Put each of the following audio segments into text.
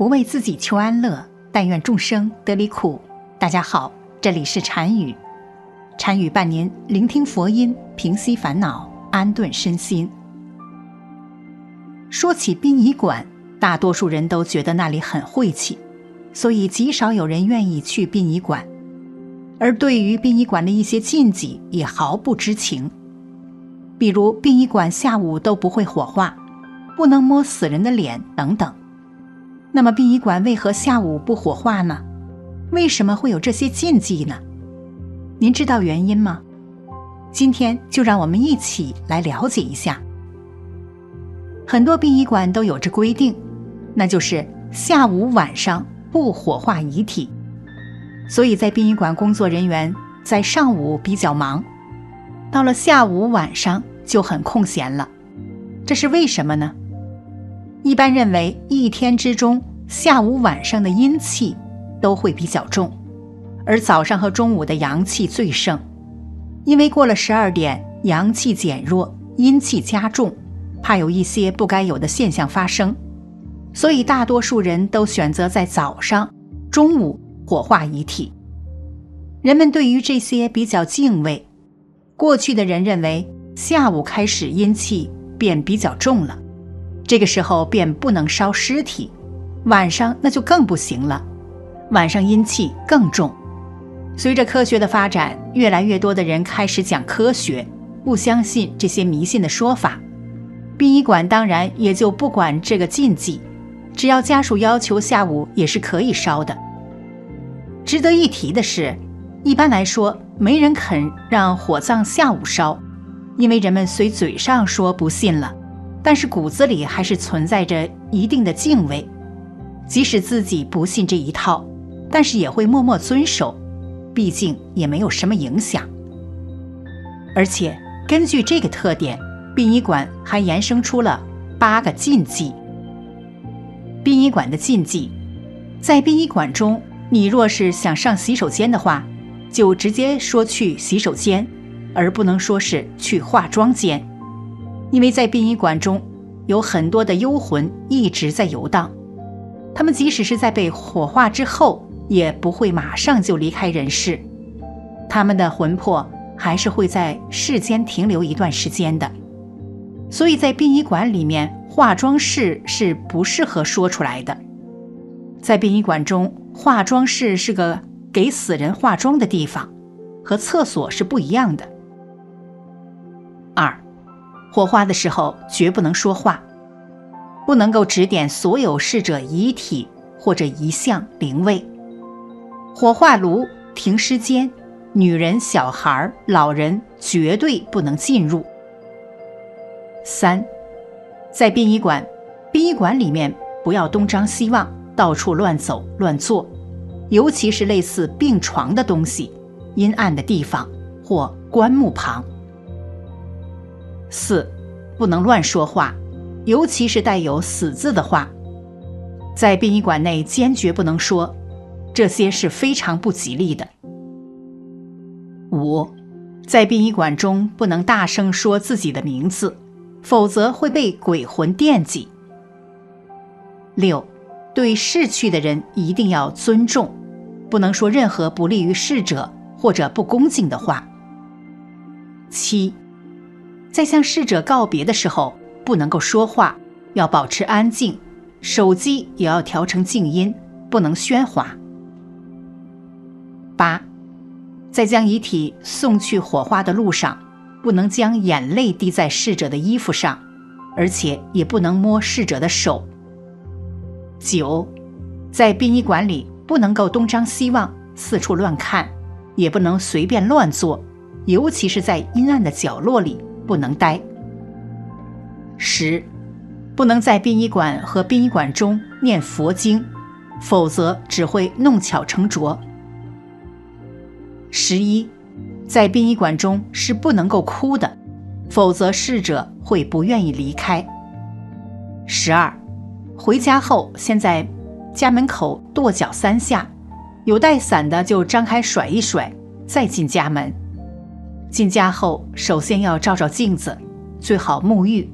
不为自己求安乐，但愿众生得离苦。大家好，这里是禅语，禅语伴您聆听佛音，平息烦恼，安顿身心。说起殡仪馆，大多数人都觉得那里很晦气，所以极少有人愿意去殡仪馆。而对于殡仪馆的一些禁忌，也毫不知情。比如，殡仪馆下午都不会火化，不能摸死人的脸等等。那么，殡仪馆为何下午不火化呢？为什么会有这些禁忌呢？您知道原因吗？今天就让我们一起来了解一下。很多殡仪馆都有着规定，那就是下午晚上不火化遗体。所以在殡仪馆工作人员在上午比较忙，到了下午晚上就很空闲了。这是为什么呢？一般认为一天之中下午晚上的阴气都会比较重，而早上和中午的阳气最盛。因为过了十二点，阳气减弱，阴气加重，怕有一些不该有的现象发生，所以大多数人都选择在早上、中午。火化遗体，人们对于这些比较敬畏。过去的人认为，下午开始阴气便比较重了，这个时候便不能烧尸体，晚上那就更不行了，晚上阴气更重。随着科学的发展，越来越多的人开始讲科学，不相信这些迷信的说法。殡仪馆当然也就不管这个禁忌，只要家属要求，下午也是可以烧的。值得一提的是，一般来说，没人肯让火葬下午烧，因为人们虽嘴上说不信了，但是骨子里还是存在着一定的敬畏。即使自己不信这一套，但是也会默默遵守，毕竟也没有什么影响。而且根据这个特点，殡仪馆还延伸出了八个禁忌。殡仪馆的禁忌，在殡仪馆中。你若是想上洗手间的话，就直接说去洗手间，而不能说是去化妆间，因为在殡仪馆中有很多的幽魂一直在游荡，他们即使是在被火化之后，也不会马上就离开人世，他们的魂魄还是会在世间停留一段时间的，所以在殡仪馆里面，化妆室是不适合说出来的，在殡仪馆中。化妆室是个给死人化妆的地方，和厕所是不一样的。火化的时候绝不能说话，不能够指点所有逝者遗体或者遗像灵位。火化炉、停尸间，女人、小孩、老人绝对不能进入。三，在殡仪馆，殡仪馆里面不要东张西望。到处乱走乱坐，尤其是类似病床的东西、阴暗的地方或棺木旁。四，不能乱说话，尤其是带有“死”字的话，在殡仪馆内坚决不能说，这些是非常不吉利的。五，在殡仪馆中不能大声说自己的名字，否则会被鬼魂惦记。六。对逝去的人一定要尊重，不能说任何不利于逝者或者不恭敬的话。七，在向逝者告别的时候，不能够说话，要保持安静，手机也要调成静音，不能喧哗。八，在将遗体送去火化的路上，不能将眼泪滴在逝者的衣服上，而且也不能摸逝者的手。九，在殡仪馆里不能够东张西望、四处乱看，也不能随便乱坐，尤其是在阴暗的角落里不能待。十，不能在殡仪馆和殡仪馆中念佛经，否则只会弄巧成拙。十一，在殡仪馆中是不能够哭的，否则逝者会不愿意离开。十二。回家后，先在家门口跺脚三下，有带伞的就张开甩一甩，再进家门。进家后，首先要照照镜子，最好沐浴。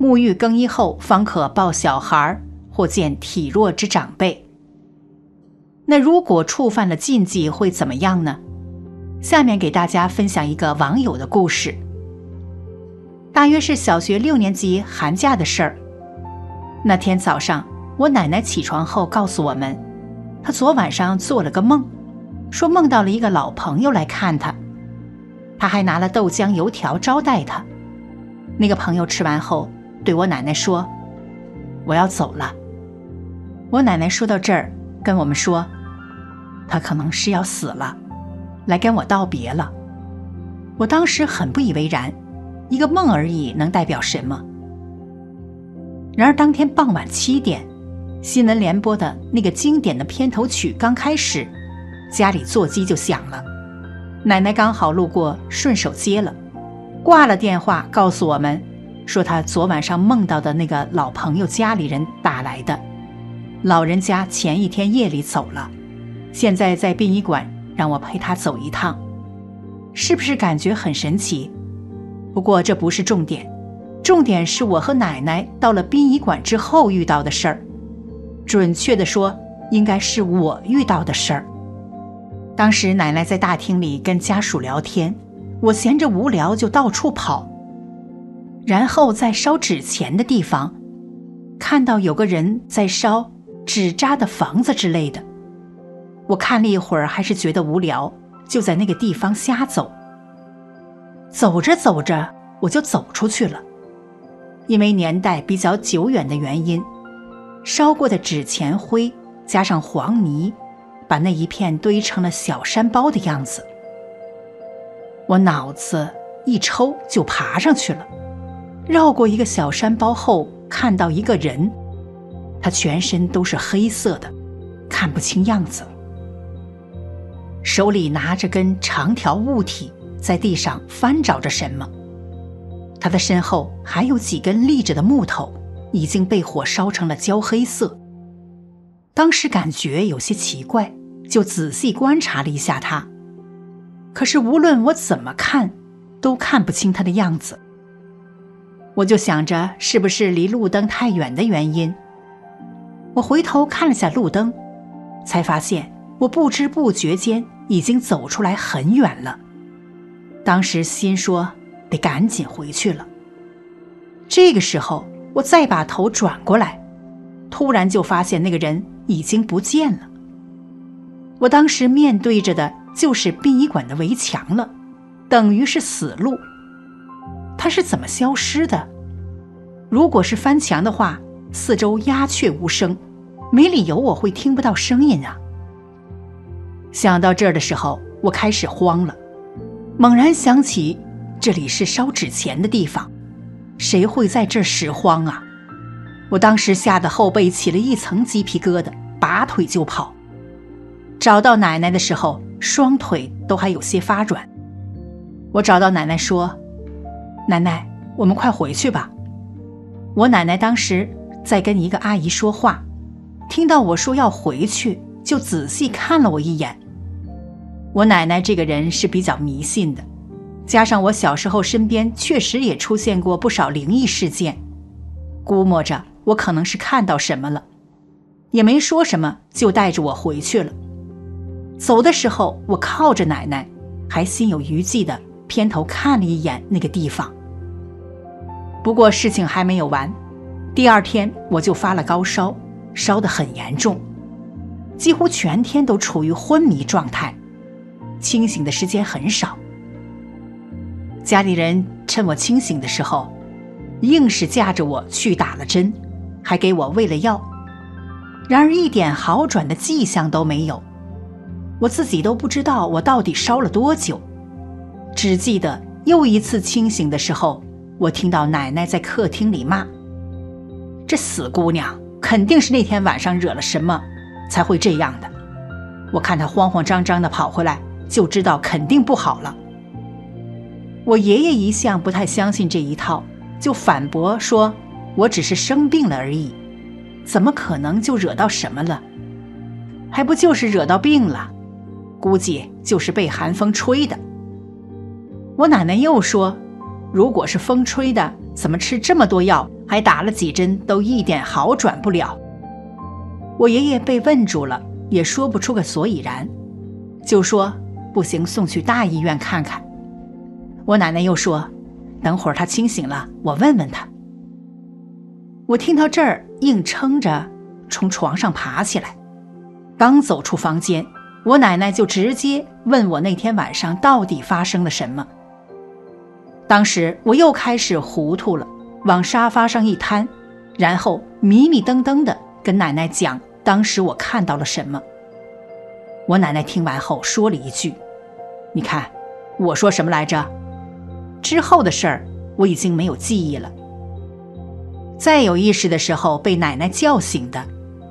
沐浴更衣后，方可抱小孩或见体弱之长辈。那如果触犯了禁忌会怎么样呢？下面给大家分享一个网友的故事。大约是小学六年级寒假的事儿。那天早上，我奶奶起床后告诉我们，她昨晚上做了个梦，说梦到了一个老朋友来看她，他还拿了豆浆油条招待他。那个朋友吃完后对我奶奶说：“我要走了。”我奶奶说到这儿，跟我们说：“他可能是要死了，来跟我道别了。”我当时很不以为然，一个梦而已，能代表什么？然而当天傍晚七点，新闻联播的那个经典的片头曲刚开始，家里座机就响了，奶奶刚好路过，顺手接了。挂了电话，告诉我们说他昨晚上梦到的那个老朋友家里人打来的，老人家前一天夜里走了，现在在殡仪馆，让我陪他走一趟，是不是感觉很神奇？不过这不是重点，重点是我和奶奶到了殡仪馆之后遇到的事儿，准确的说，应该是我遇到的事儿。当时奶奶在大厅里跟家属聊天。我闲着无聊就到处跑，然后在烧纸钱的地方，看到有个人在烧纸扎的房子之类的。我看了一会儿，还是觉得无聊，就在那个地方瞎走。走着走着，我就走出去了。因为年代比较久远的原因，烧过的纸钱灰加上黄泥，把那一片堆成了小山包的样子。我脑子一抽就爬上去了，绕过一个小山包后，看到一个人，他全身都是黑色的，看不清样子，手里拿着根长条物体，在地上翻找着什么。他的身后还有几根立着的木头，已经被火烧成了焦黑色。当时感觉有些奇怪，就仔细观察了一下他。可是无论我怎么看，都看不清他的样子。我就想着是不是离路灯太远的原因。我回头看了下路灯，才发现我不知不觉间已经走出来很远了。当时心说得赶紧回去了。这个时候，我再把头转过来，突然就发现那个人已经不见了。我当时面对着的。就是殡仪馆的围墙了，等于是死路。他是怎么消失的？如果是翻墙的话，四周鸦雀无声，没理由我会听不到声音啊。想到这儿的时候，我开始慌了，猛然想起这里是烧纸钱的地方，谁会在这儿拾荒啊？我当时吓得后背起了一层鸡皮疙瘩，拔腿就跑。找到奶奶的时候。双腿都还有些发软，我找到奶奶说：“奶奶，我们快回去吧。”我奶奶当时在跟一个阿姨说话，听到我说要回去，就仔细看了我一眼。我奶奶这个人是比较迷信的，加上我小时候身边确实也出现过不少灵异事件，估摸着我可能是看到什么了，也没说什么，就带着我回去了。走的时候，我靠着奶奶，还心有余悸的偏头看了一眼那个地方。不过事情还没有完，第二天我就发了高烧，烧得很严重，几乎全天都处于昏迷状态，清醒的时间很少。家里人趁我清醒的时候，硬是架着我去打了针，还给我喂了药，然而一点好转的迹象都没有。我自己都不知道我到底烧了多久，只记得又一次清醒的时候，我听到奶奶在客厅里骂：“这死姑娘肯定是那天晚上惹了什么，才会这样的。”我看她慌慌张张地跑回来，就知道肯定不好了。我爷爷一向不太相信这一套，就反驳说：“我只是生病了而已，怎么可能就惹到什么了？还不就是惹到病了？”估计就是被寒风吹的。我奶奶又说：“如果是风吹的，怎么吃这么多药，还打了几针，都一点好转不了？我爷爷被问住了，也说不出个所以然，就说不行，送去大医院看看。我奶奶又说，等会儿他清醒了，我问问他。我听到这儿，硬撑着从床上爬起来，刚走出房间，我奶奶就直接问我那天晚上到底发生了什么。当时我又开始糊涂了，往沙发上一瘫，然后迷迷瞪瞪的。跟奶奶讲，当时我看到了什么。我奶奶听完后说了一句：“你看，我说什么来着？”之后的事儿我已经没有记忆了。再有意识的时候被奶奶叫醒的，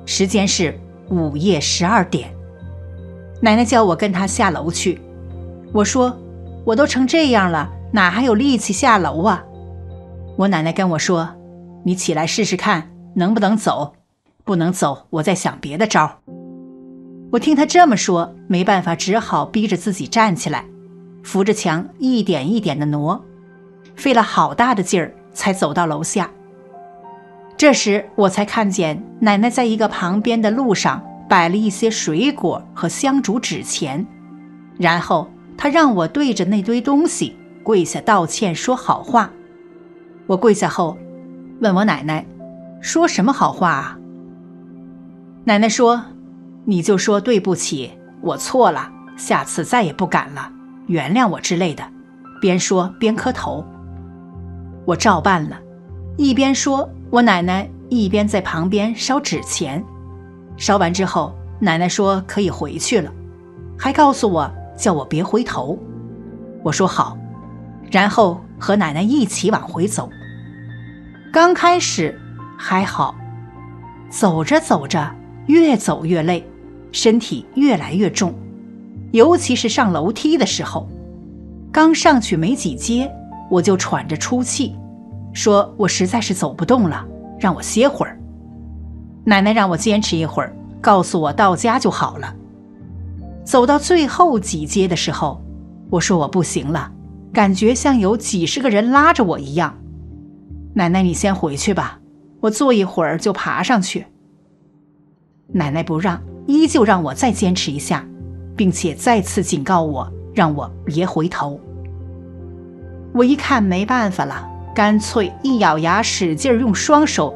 时间是午夜十二点。奶奶叫我跟她下楼去，我说：“我都成这样了，哪还有力气下楼啊？”我奶奶跟我说：“你起来试试看，能不能走。”不能走，我再想别的招我听他这么说，没办法，只好逼着自己站起来，扶着墙一点一点的挪，费了好大的劲儿才走到楼下。这时我才看见奶奶在一个旁边的路上摆了一些水果和香烛纸钱，然后她让我对着那堆东西跪下道歉说好话。我跪下后，问我奶奶，说什么好话啊？奶奶说：“你就说对不起，我错了，下次再也不敢了，原谅我之类的。”边说边磕头。我照办了，一边说，我奶奶一边在旁边烧纸钱。烧完之后，奶奶说可以回去了，还告诉我叫我别回头。我说好，然后和奶奶一起往回走。刚开始还好，走着走着。越走越累，身体越来越重，尤其是上楼梯的时候，刚上去没几阶，我就喘着粗气，说我实在是走不动了，让我歇会儿。奶奶让我坚持一会儿，告诉我到家就好了。走到最后几阶的时候，我说我不行了，感觉像有几十个人拉着我一样。奶奶，你先回去吧，我坐一会儿就爬上去。奶奶不让，依旧让我再坚持一下，并且再次警告我，让我别回头。我一看没办法了，干脆一咬牙，使劲用双手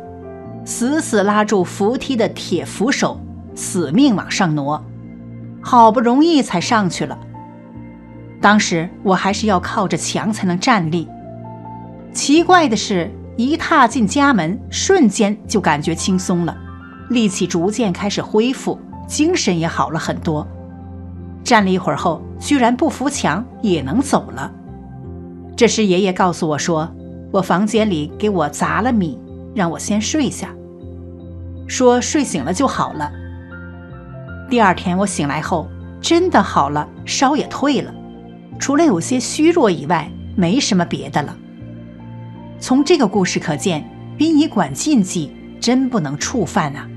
死死拉住扶梯的铁扶手，死命往上挪。好不容易才上去了。当时我还是要靠着墙才能站立。奇怪的是，一踏进家门，瞬间就感觉轻松了。力气逐渐开始恢复，精神也好了很多。站了一会儿后，居然不扶墙也能走了。这时，爷爷告诉我说：“我房间里给我砸了米，让我先睡下，说睡醒了就好了。”第二天我醒来后，真的好了，烧也退了，除了有些虚弱以外，没什么别的了。从这个故事可见，殡仪馆禁忌真不能触犯啊！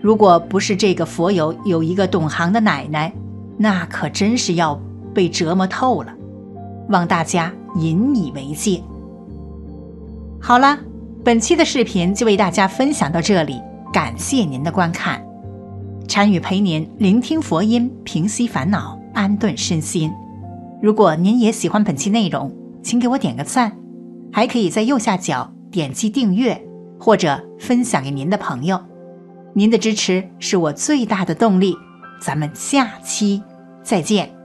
如果不是这个佛友有一个懂行的奶奶，那可真是要被折磨透了。望大家引以为戒。好了，本期的视频就为大家分享到这里，感谢您的观看。禅语陪您聆听佛音，平息烦恼，安顿身心。如果您也喜欢本期内容，请给我点个赞，还可以在右下角点击订阅或者分享给您的朋友。您的支持是我最大的动力，咱们下期再见。